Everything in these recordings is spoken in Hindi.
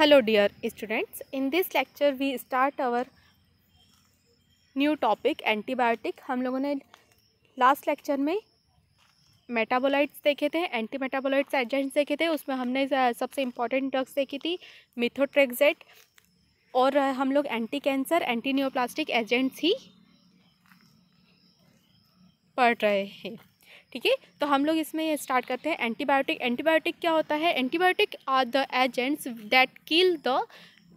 Hello dear students, in this lecture we start our new topic antibiotic हम लोगों ने लास्ट लेक्चर में मेटाबोलाइट्स देखे थे एंटी मेटाबोलाइट्स एजेंट्स देखे थे। उसमें हमने सबसे इंपॉर्टेंट ड्रग्स देखी थी मिथोट्रेक्जेट और हम लोग anti cancer anti neoplastic agents ही पढ़ रहे हैं। ठीक है? तो हम लोग इसमें स्टार्ट करते हैं एंटीबायोटिक एंटीबायोटिक क्या होता है? Antibiotic are the agents that kill the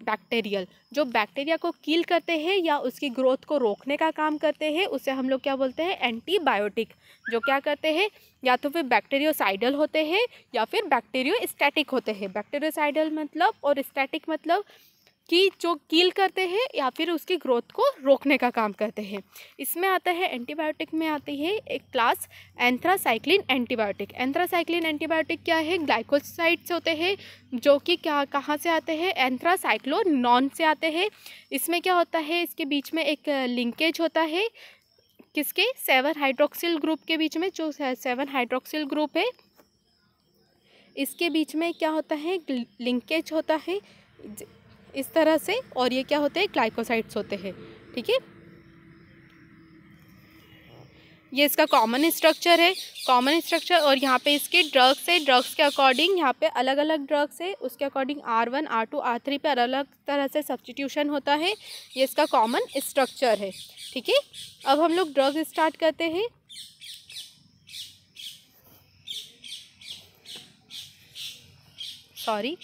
bacterial जो बैक्टीरिया को किल करते हैं या उसकी ग्रोथ को रोकने का काम करते हैं, उसे हम लोग क्या बोलते हैं? एंटीबायोटिक जो क्या करते हैं? या तो फिर बैक्टीरियोसाइडल होते हैं या फिर बैक्टीरियो स्टैटिक होते हैं। बैक्टीरियोसाइडल मतलब और स्टैटिक मतलब कि जो कील करते हैं या फिर उसकी ग्रोथ को रोकने का काम करते हैं। इसमें आता है एंटीबायोटिक में आती है एक class anthracycline antibiotic. Anthracycline antibiotic क्या है? ग्लाइकोसाइड्स होते हैं, जो कि क्या, कहाँ से आते हैं? एंथ्रासाइक्लो नॉन से आते हैं। इसमें क्या होता है? इसके बीच में एक लिंकेज होता है, किसके? सेवन हाइड्रोक्सिल ग्रुप के बीच में, जो सेवन हाइड्रोक्सिल ग्रुप है। इसके बीच में क्या होता है? लिंकेज होता है इस तरह से और ये क्या होते हैं? ग्लाइकोसाइड्स होते हैं, ठीक है? ये इसका कॉमन स्ट्रक्चर है कॉमन स्ट्रक्चर और यहाँ पे इसके ड्रग्स है ड्रग्स के अकॉर्डिंग यहाँ पे अलग अलग ड्रग्स है, उसके according R one R two R three पे अलग अलग तरह से सब्सटीट्यूशन होता है, ये इसका कॉमन स्ट्रक्चर है, ठीक है? अब हम लोग ड्रग स्टार्ट करते हैं। Sorry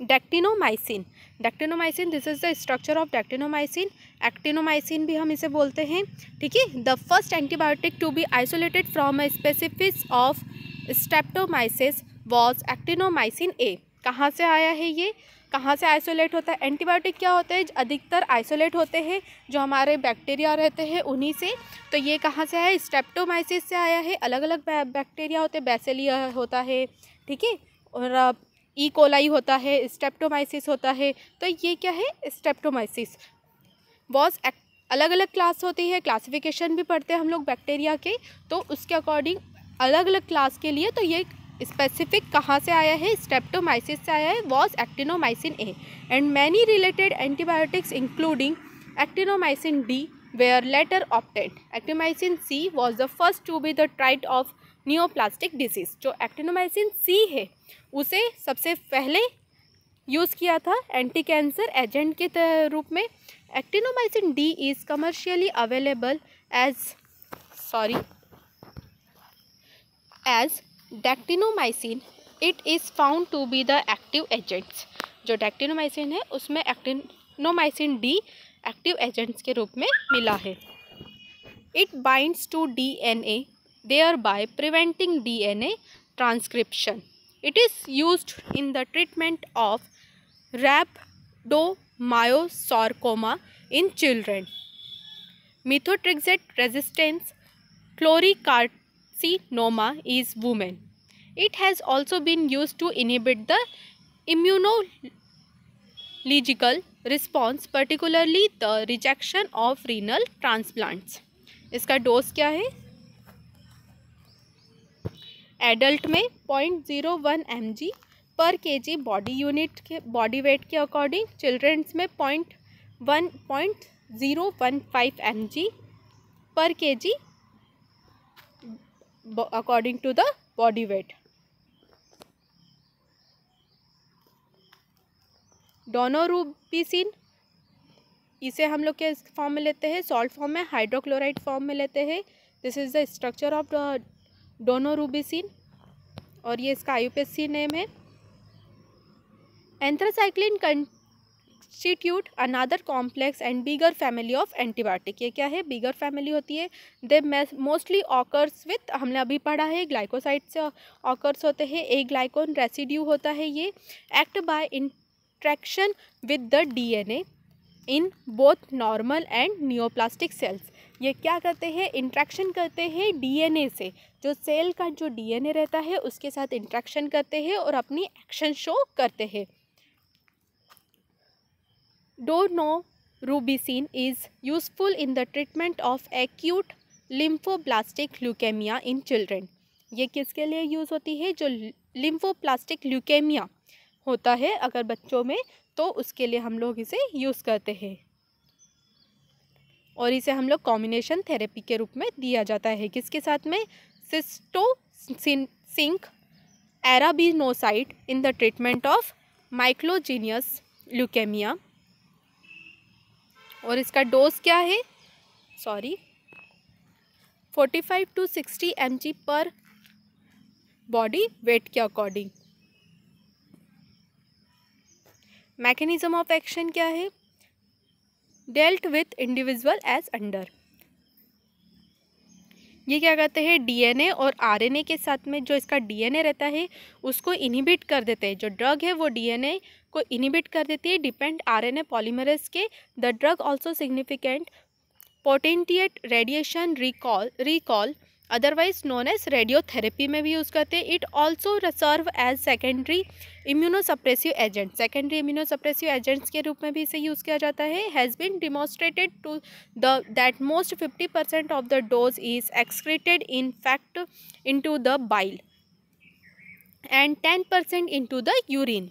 dactinomycin dactinomycin this is the structure of dactinomycin actinomycin भी हम इसे बोलते हैं, ठीक है? The first antibiotic to be isolated from species of streptomyces was actinomycin A कहाँ से आया है ये? कहाँ से आइसोलेट होता है? एंटीबायोटिक क्या होते हैं? अधिकतर आइसोलेट होते हैं, जो हमारे बैक्टीरिया रहते हैं, उन्हीं से। तो ये कहाँ से आया स्टेप्टोमाइसिस से आया है। अलग अलग बैक्टीरिया होते हैं बैसेलिया होता है, ठीक है? और ई. कोलाई होता है स्टेप्टोमाइसिस होता है तो ये क्या है? स्टेप्टोमाइसिस वॉज़ अलग अलग क्लास होती है, क्लासिफिकेशन भी पढ़ते हैं हम लोग बैक्टीरिया के तो उसके अकॉर्डिंग अलग अलग क्लास के लिए तो ये स्पेसिफिक कहाँ से आया है? स्टेप्टोमाइसिस से आया है was actinomycin A. And many related antibiotics including actinomycin D, were later opted. Actinomycin C was the first to be the tried of neoplastic disease जो एक्टिनोमाइसिन सी है, उसे सबसे पहले यूज़ किया था एंटी कैंसर एजेंट के रूप में। Actinomycin D is commercially available as sorry as dactinomycin it is found to be the active agents जो डैक्टिनोमाइसिन है, उसमें एक्टिनोमाइसिन डी एक्टिव एजेंट्स के रूप में मिला है। It binds to D N A thereby by preventing D N A transcription it is use in the treatment of rhabdomyosarcoma in children methotrexate resistance choriocarcinoma is women it has also been use to inhibit the immunological response particularly the rejection of renal transplants इसका डोज क्या है? एडल्ट में point zero one M G per K G body unit के, बॉडी वेट के अकॉर्डिंग चिल्ड्रेंस में point one point zero one five M G per K G according to the body weight. Daunorubicin, इसे हम लोग के फॉर्म में लेते हैं? सॉल्ट फॉर्म में, हाइड्रोक्लोराइड फॉर्म में लेते हैं। This is the structure of daunorubicin और ये इसका आयुपेसी नेम है। Anthracycline constitute another complex and bigger family of antibiotic. ये क्या है? बिगर फैमिली होती है। दे मोस्टली ऑकर्स विथ, हमने अभी पढ़ा है ग्लाइकोसाइड से ऑकर्स होते हैं। एक ग्लाइकोन रेसिड्यू होता है ये। Act by interaction with the DNA in both normal and neoplastic cells. ये क्या करते हैं? इंट्रैक्शन करते हैं डीएनए से। जो सेल का जो डीएनए रहता है, उसके साथ इंट्रैक्शन करते हैं और अपनी एक्शन शो करते हैं। Daunorubicin is useful in the treatment of acute lymphoblastic leukaemia in children ये किसके लिए यूज़ होती है? जो लिम्फोप्लास्टिक ल्यूकेमिया होता है अगर बच्चों में तो उसके लिए हम लोग इसे यूज़ करते हैं। और इसे हम लोग कॉम्बिनेशन थेरेपी के रूप में दिया जाता है। किसके साथ में? Cytosine arabinoside in the treatment of myelogenous leukaemia और इसका डोज क्या है? Sorry forty five to sixty M G per body weight के अकॉर्डिंग मैकेनिज्म ऑफ़ एक्शन क्या है? Dealt with individual as under ये क्या कहते हैं? डीएनए और आरएनए के साथ में जो इसका डीएनए रहता है, उसको इनहिबिट कर देते हैं। जो ड्रग है, वो डीएनए को इनहिबिट कर देती है। डिपेंड आरएनए पॉलीमरस के। The drug also significant potentiate radiation recall recall otherwise known as radiotherapy में भी यूज़ करते हैं। It also serve as secondary immunosuppressive agent secondary immunosuppressive agents के रूप में भी इसे यूज़ किया जाता है। Has been demonstrated to the that most fifty percent of the dose is excreted in fact into the bile and ten percent into the urine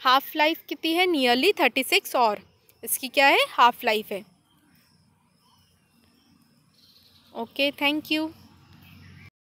half life कितनी है? नियरली थर्टी सिक्स और इसकी क्या है? हाफ़ लाइफ है। Okay thank you